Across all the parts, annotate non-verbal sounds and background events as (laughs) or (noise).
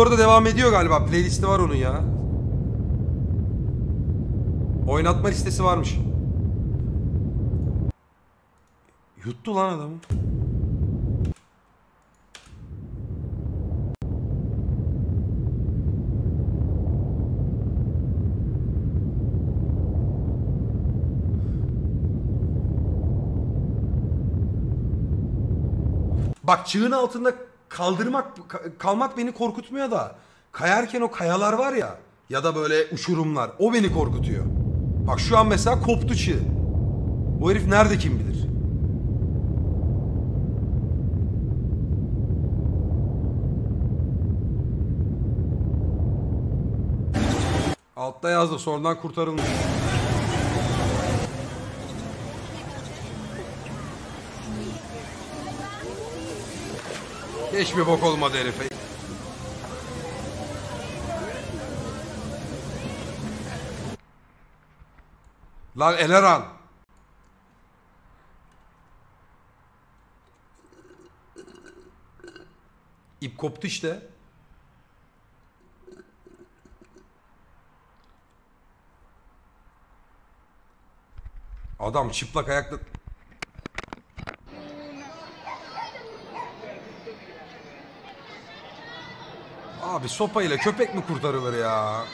Orada devam ediyor galiba. Playlisti var onun ya. Oynatma listesi varmış. Yuttu lan adamı. Bak çığın altında kaldırmak ka- kalmak beni korkutmuyor da kayarken o kayalar var ya ya da böyle uçurumlar o beni korkutuyor. Bak şu an mesela koptu çığ. Bu herif nerede kim bilir? Altta yazdı sonradan kurtarılmış. Hiçbir bok olmadı herife. Lan Eleran. İp koptu işte. Adam çıplak ayakla... Abi sopayla köpek mi kurtarılır ya?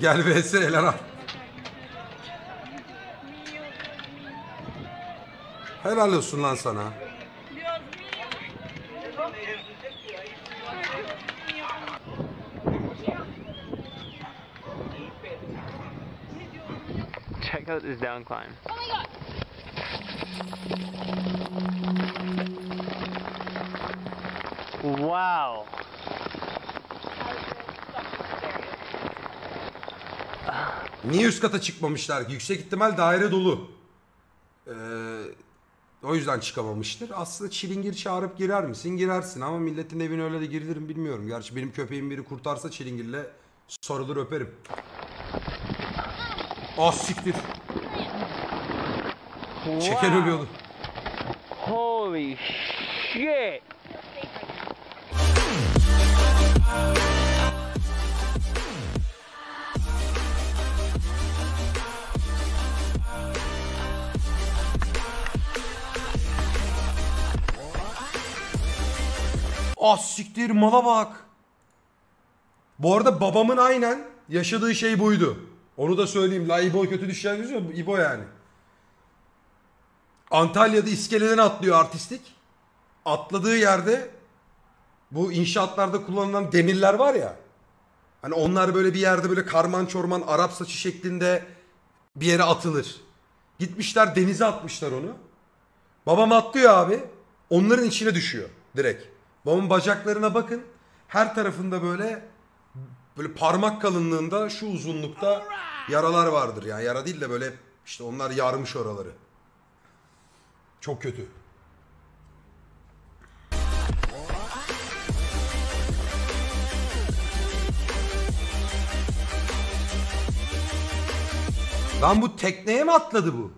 Gel vs Eleran. Helal olsun lan sana. Check out this down climb. Wow. Niye üst kata çıkmamışlar? Yüksek ihtimal daire dolu. Ee, o yüzden çıkamamıştır. Aslında çilingir çağırıp girer misin? Girersin ama milletin evine öyle de girilir mi bilmiyorum. Gerçi benim köpeğim biri kurtarsa çilingirle sarılır öperim. Ah siktir. Wow. ölüyordu. Holy shit. Ah siktir mala bak. Bu arada babamın aynen yaşadığı şey buydu. Onu da söyleyeyim. La İbo kötü düşen yüzü mü? İbo yani. Antalya'da iskeleden atlıyor artistik. Atladığı yerde bu inşaatlarda kullanılan demirler var ya. Hani onlar böyle bir yerde böyle karman çorman Arap saçı şeklinde bir yere atılır. Gitmişler denize atmışlar onu. Babam atlıyor abi. Onların içine düşüyor direkt. Babamın bacaklarına bakın. Her tarafında böyle böyle parmak kalınlığında şu uzunlukta yaralar vardır. Yani yara değil de böyle işte onlar yarmış oraları. Çok kötü. Lan bu tekneye mi atladı bu?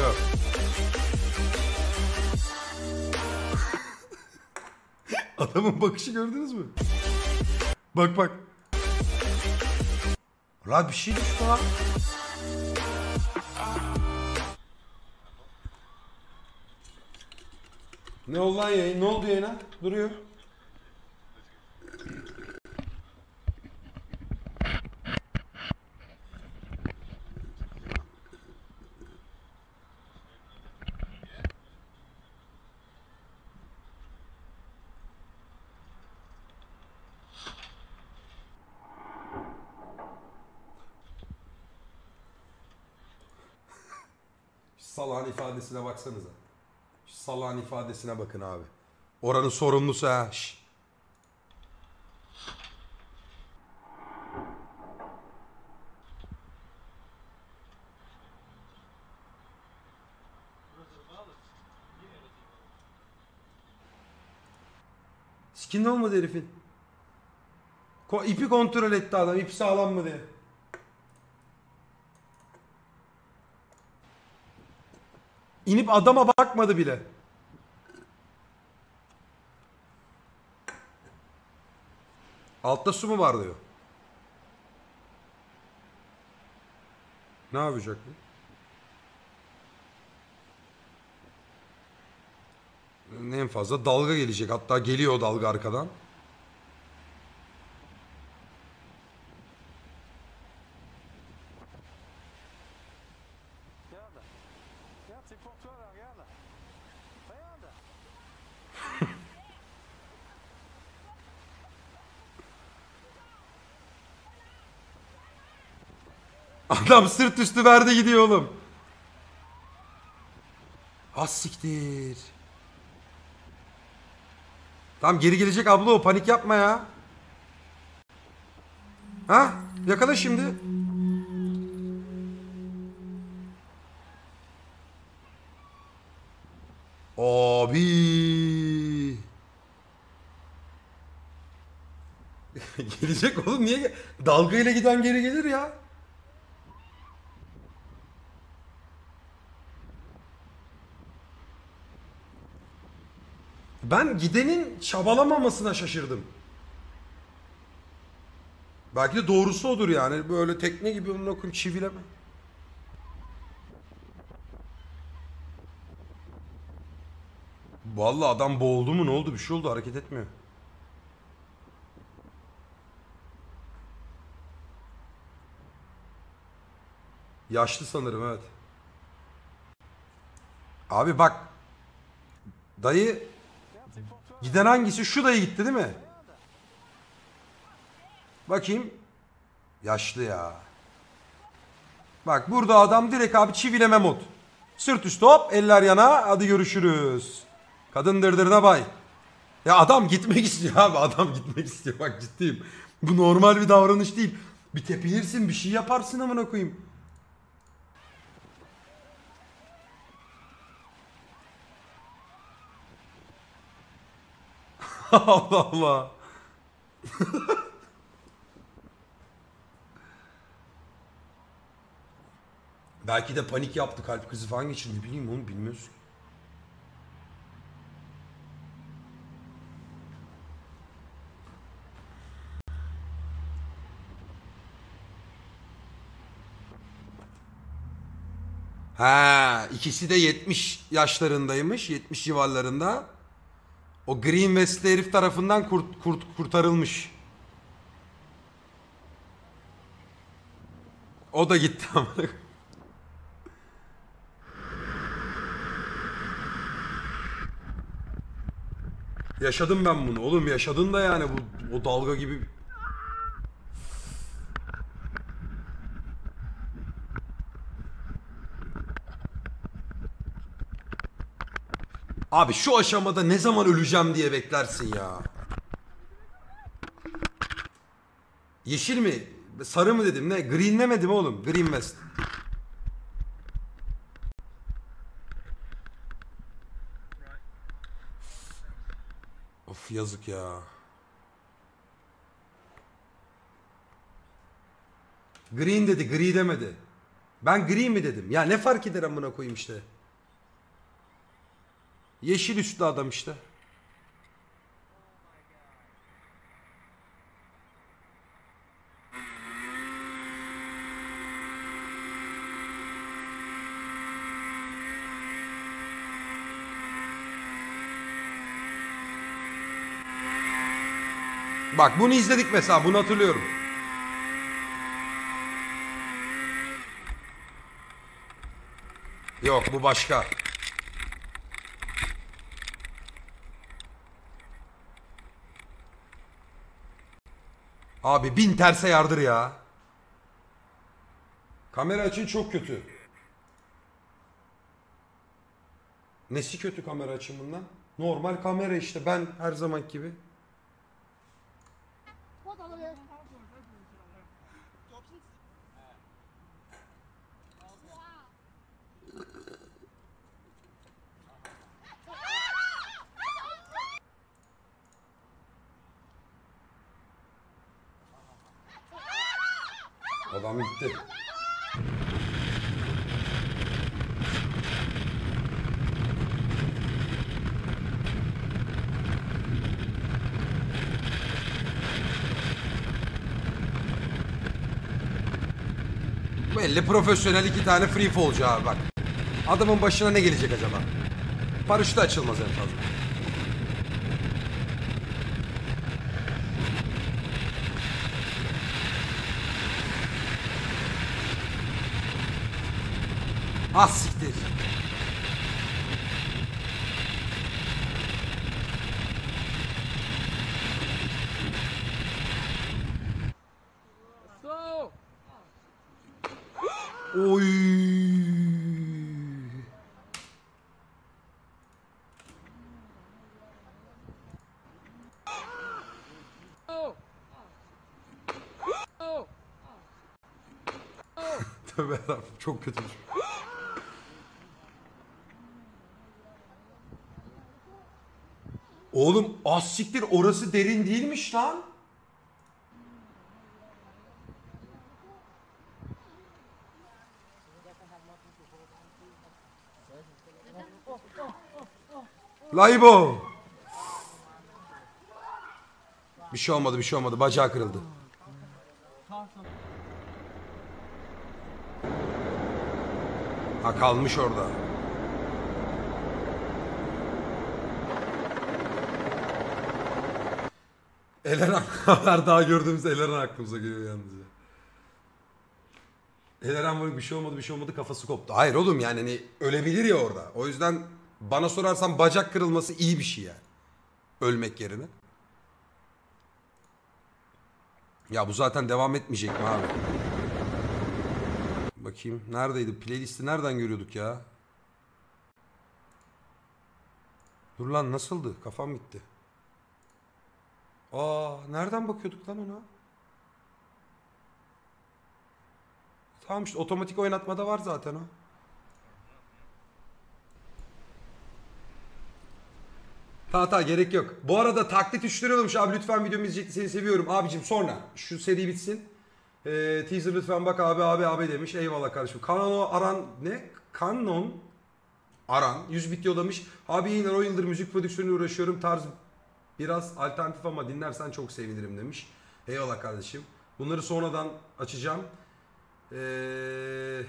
Yok. (laughs) Adamın bakışı gördünüz mü? Bak bak. La bir şey düştü lan. Ne oldu lan yayın? Ne oldu yayına? Duruyor. Şu Salağın ifadesine baksanıza. Şu salağın ifadesine bakın abi. Oranın sorumlusu ha. şş. Skin olmadı herifin. Ko ipi kontrol etti adam. İp sağlam mı diye. İnip adama bakmadı bile. Altta su mu var diyor. Ne yapacak bu? En fazla dalga gelecek. Hatta geliyor dalga arkadan. Adam sırt üstü verdi gidiyor oğlum. Az siktir. Geri gelecek abla o panik yapma ya. Ha? Yakala şimdi. Abi. (laughs) Gelecek oğlum niye? ge- Dalgayla giden geri gelir ya. Ben gidenin çabalamamasına şaşırdım. Belki de doğrusu odur yani. Böyle tekne gibi onu okuyayım çivileme. Vallahi adam boğuldu mu ne oldu bir şey oldu hareket etmiyor. Yaşlı sanırım evet. Abi bak. Dayı giden hangisi? Şu dayı gitti değil mi? Bakayım. Yaşlı ya. Bak burada adam direkt abi çivileme mod. Sırt üstü hop eller yana hadi görüşürüz. Kadın dırdırına bay. Ya adam gitmek istiyor abi adam gitmek istiyor bak ciddiyim. Bu normal bir davranış değil. Bir tepinirsin bir şey yaparsın amına koyayım. Allah Allah. Belki de panik yaptı kalp krizi falan geçirdi bileyim onu bilmiyoruz. ki. Ha, ikisi de 70 yaşlarındaymış, 70 civarlarında. O Green West'li herif tarafından kurt, kurt, kurtarılmış. O da gitti ama. (laughs) Yaşadım ben bunu. Oğlum yaşadın da yani bu o dalga gibi. Abi şu aşamada ne zaman öleceğim diye beklersin ya. Yeşil mi? Sarı mı dedim ne? Greenlemedim oğlum. Green West. Of yazık ya. Green dedi, gri demedi. Ben gri mi dedim? Ya ne fark eder amına koyayım işte. Yeşil üstlü adam işte. Bak bunu izledik mesela bunu hatırlıyorum. Yok bu başka. Abi bin terse yardır ya. Kamera açın çok kötü. Nesi kötü kamera açımından? Normal kamera işte ben her zaman gibi. Adam gitti. Belli profesyonel iki tane free fallcu abi bak. Adamın başına ne gelecek acaba? Paraşütü açılmaz en fazla. Az siktir. Oy. (laughs) Tövbe yarabbim çok kötü. Oğlum az siktir orası derin değilmiş lan. Laybo. Bir şey olmadı bir şey olmadı bacağı kırıldı. Ha kalmış orada. Eleran (laughs) haber daha gördüğümüz Eleran aklımıza geliyor yalnız ya. Eleran böyle bir şey olmadı bir şey olmadı kafası koptu. Hayır oğlum yani hani ölebilir ya orada. O yüzden bana sorarsan bacak kırılması iyi bir şey yani. Ölmek yerine. Ya bu zaten devam etmeyecek mi abi? Bakayım neredeydi? Playlisti nereden görüyorduk ya? Dur lan nasıldı? Kafam gitti. Aa nereden bakıyorduk lan ona? Tamam işte otomatik oynatmada var zaten o. Ta ta gerek yok. Bu arada taklit üçlüyormuş abi lütfen videomu izleyecekti seni seviyorum. Abicim sonra şu seri bitsin. Ee, teaser lütfen bak abi abi abi demiş. Eyvallah kardeşim. Canon Aran ne? Canon Aran 100 bit yollamış. Abi yayınlar 10 yıldır müzik prodüksiyonuyla uğraşıyorum. Tarz biraz alternatif ama dinlersen çok sevinirim demiş. Eyvallah kardeşim. Bunları sonradan açacağım. Eee...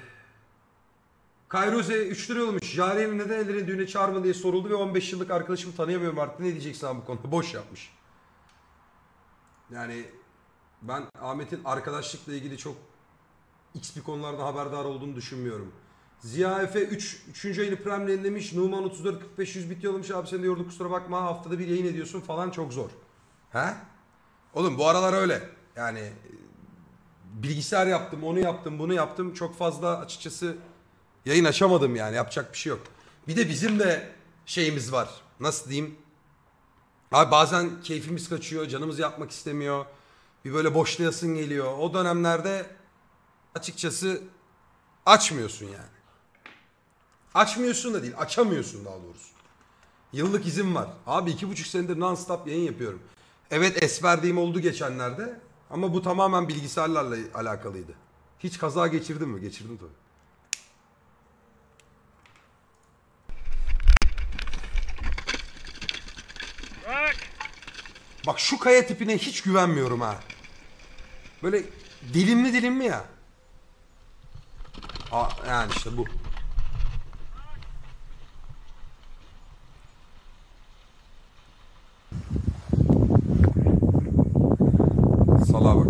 Kairoze 3 lira yollamış. Jariye'nin neden ellerini düğüne çağırma diye soruldu ve 15 yıllık arkadaşımı tanıyamıyorum artık. Ne diyeceksin abi bu konuda? Boş yapmış. Yani ben Ahmet'in arkadaşlıkla ilgili çok x bir konularda haberdar olduğunu düşünmüyorum. Ziya Efe 3. 3. ayını Prem yayınlamış. Numan 34 45 100 bit yollamış. Abi sen de yorduk kusura bakma haftada bir yayın ediyorsun falan çok zor. He? Oğlum bu aralar öyle. Yani e, bilgisayar yaptım, onu yaptım, bunu yaptım. Çok fazla açıkçası yayın açamadım yani. Yapacak bir şey yok. Bir de bizim de şeyimiz var. Nasıl diyeyim? Abi bazen keyfimiz kaçıyor, canımız yapmak istemiyor. Bir böyle boşlayasın geliyor. O dönemlerde açıkçası açmıyorsun yani. Açmıyorsun da değil, açamıyorsun daha doğrusu. Yıllık izin var. Abi iki buçuk senedir non-stop yayın yapıyorum. Evet es verdiğim oldu geçenlerde. Ama bu tamamen bilgisayarlarla alakalıydı. Hiç kaza geçirdin mi? Geçirdim tabii. Bak şu kaya tipine hiç güvenmiyorum ha. Böyle dilimli dilimli ya. Aa, yani işte bu. Salağa bak.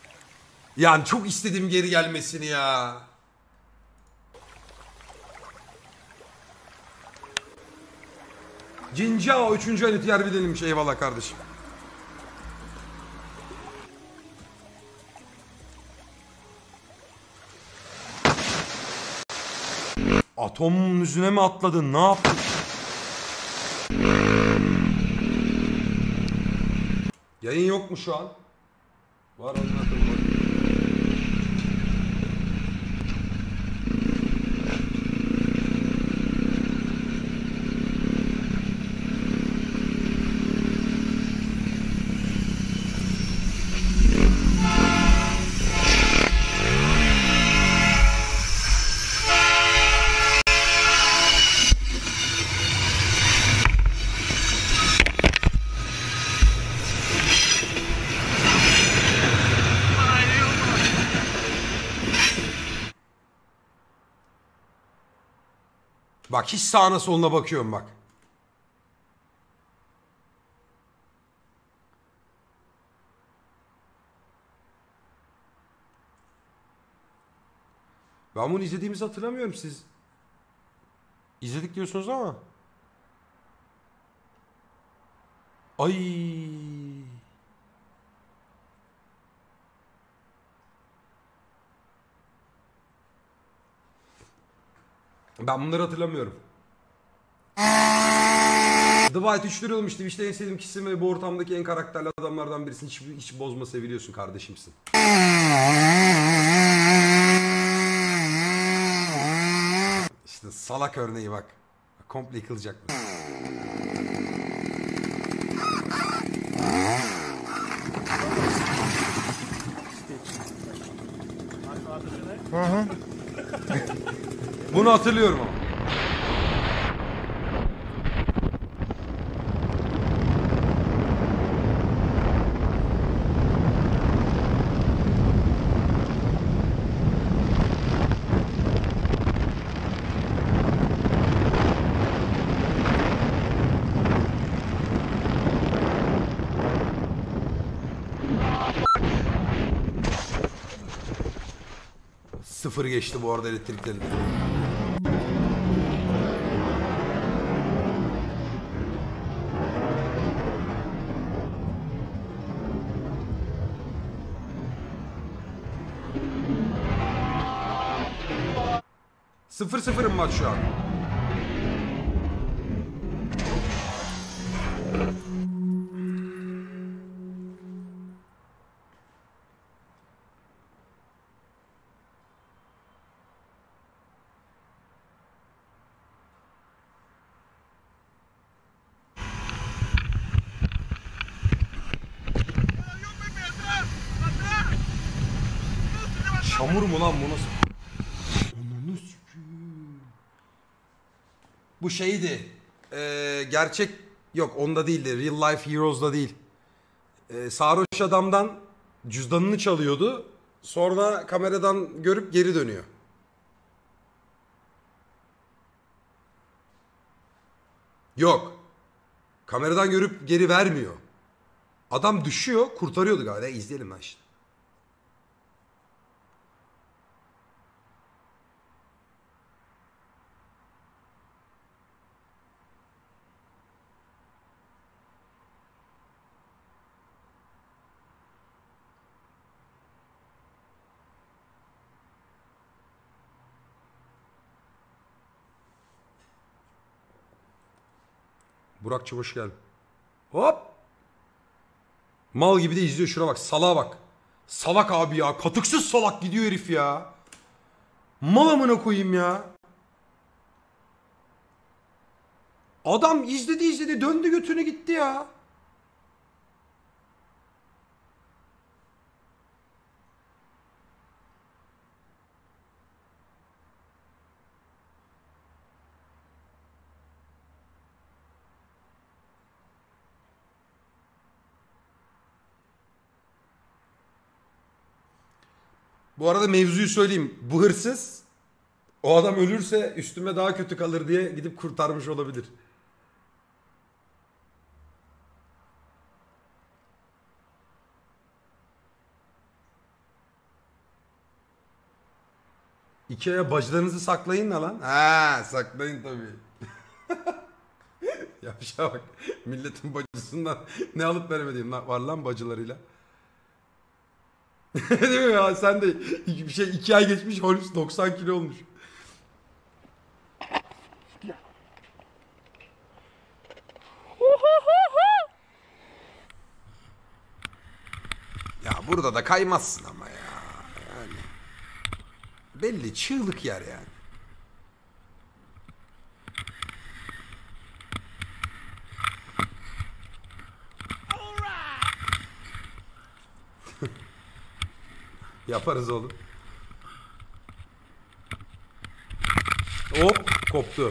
(laughs) Yani çok istedim geri gelmesini ya. Cincao 3. ayını tiyer bilenilmiş eyvallah kardeşim. Atomun yüzüne mi atladın? Ne yaptın? Yayın yok mu şu an? Var anladım. Bak hiç sağına soluna bakıyorum bak. Ben bunu izlediğimizi hatırlamıyorum siz. İzledik diyorsunuz ama. Ay. Ben bunları hatırlamıyorum. The White 3 lira olmuştu. İşte en sevdiğim kişisin ve bu ortamdaki en karakterli adamlardan birisin. Hiç, hiç bozma seviliyorsun kardeşimsin. İşte salak örneği bak. Komple yıkılacak bu. (laughs) Bunu hatırlıyorum ama. Sıfır geçti bu arada elektriklerin. Sıfır sıfırım maç şu an. Çamur mu lan bu nasıl? Bu şeydi. eee, gerçek yok onda değildi. Real Life Heroes'da değil. Eee sarhoş adamdan cüzdanını çalıyordu. Sonra kameradan görüp geri dönüyor. Yok. Kameradan görüp geri vermiyor. Adam düşüyor, kurtarıyordu galiba. İzleyelim lan işte. Burakçı hoş geldin. Hop. Mal gibi de izliyor şuna bak. Salağa bak. Salak abi ya. Katıksız salak gidiyor herif ya. Mal amına koyayım ya. Adam izledi izledi döndü götünü gitti ya. Bu arada mevzuyu söyleyeyim. Bu hırsız o adam ölürse üstüme daha kötü kalır diye gidip kurtarmış olabilir. Ikea'ya bacılarınızı saklayın ne lan? Ha saklayın tabii. (laughs) Yapışa bak. Milletin bacısından ne alıp veremediğim lan- var lan bacılarıyla. (laughs) Değil mi ya sen de bir şey iki ay geçmiş Holmes 90 kilo olmuş. Ya burada da kaymazsın ama ya. Yani. Belli çığlık yer yani. Yaparız oğlum. Hop koptu.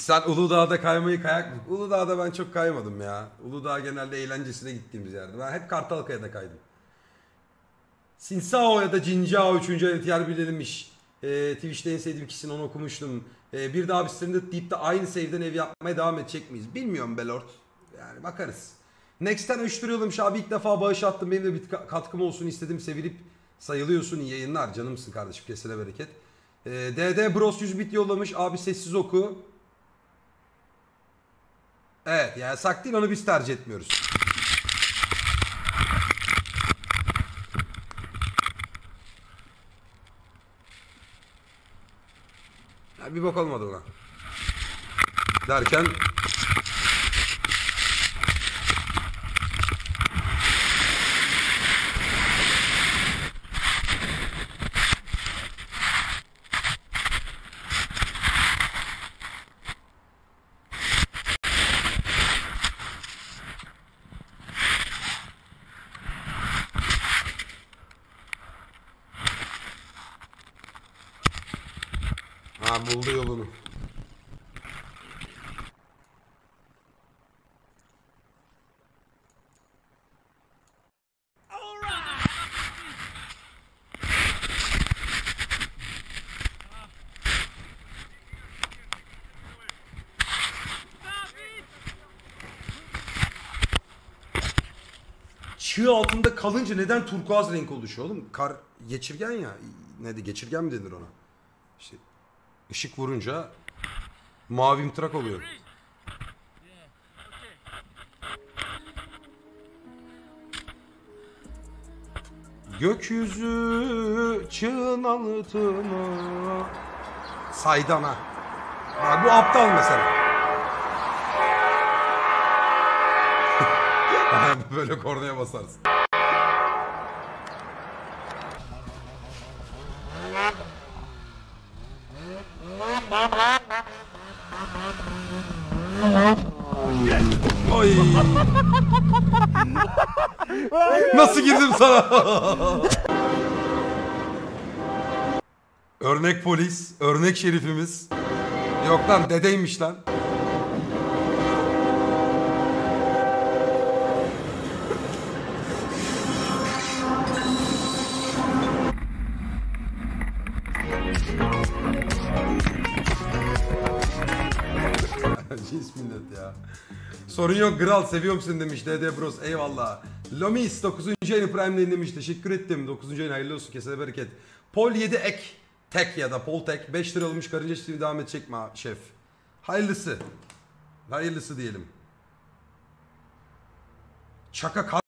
Sen Uludağ'da kaymayı kayak mı? Uludağ'da ben çok kaymadım ya. Uludağ genelde eğlencesine gittiğimiz yerde. Ben hep Kartalkaya'da kaydım. Sinsao ya da Cincao 3. ayet yer bilinmiş. Ee, Twitch'te en sevdiğim ikisini onu okumuştum. Ee, bir daha bir deyip de aynı save'den ev yapmaya devam edecek miyiz? Bilmiyorum Belord. Yani bakarız. Next'ten ölçtürüyormuş abi ilk defa bağış attım. Benim de bir ka- katkım olsun istedim. Sevilip sayılıyorsun. İyi yayınlar. Canımsın kardeşim. Kesene bereket. Ee, DD Bros 100 bit yollamış. Abi sessiz oku. Evet yani yasak değil onu biz tercih etmiyoruz. Bir bak olmadı ona. Derken Ha buldu yolunu. Çığ altında kalınca neden turkuaz renk oluşuyor oğlum? Kar geçirgen ya. Ne de geçirgen mi denir ona? İşte ışık vurunca mavi mtırak oluyor. Gökyüzü çığın altına Saydan ha. Bu aptal mesela. (laughs) Böyle kornaya basarsın. Oy. Nasıl girdim sana? örnek polis, örnek şerifimiz. Yok lan dedeymiş lan. Cins millet ya. Sorun yok Gral seviyorum seni demiş DD Bros eyvallah. Lomis 9. ayını Prime'den demiş teşekkür ettim. 9. ayın hayırlı olsun kesene bereket. Pol 7 ek tek ya da Pol tek 5 lira olmuş karınca çiftliği devam edecek mi şef? Hayırlısı. Hayırlısı diyelim. Çaka